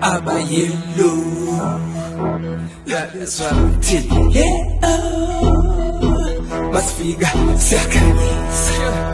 abayelo. Yeswatini oh. masifika siyakhanyisa